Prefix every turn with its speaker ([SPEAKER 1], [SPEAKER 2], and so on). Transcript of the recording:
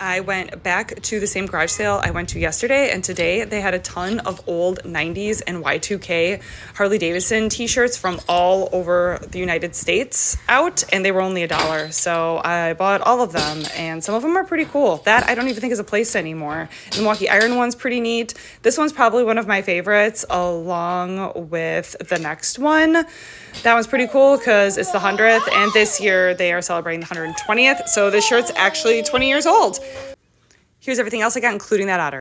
[SPEAKER 1] I went back to the same garage sale I went to yesterday, and today they had a ton of old 90s and Y2K Harley Davidson t shirts from all over the United States out, and they were only a dollar. So I bought all of them, and some of them are pretty cool. That I don't even think is a place anymore. The Milwaukee Iron one's pretty neat. This one's probably one of my favorites, along with the next one. That one's pretty cool because it's the 100th, and this year they are celebrating the 120th. So this shirt's actually 20 years old. Here's everything else I got, including that otter.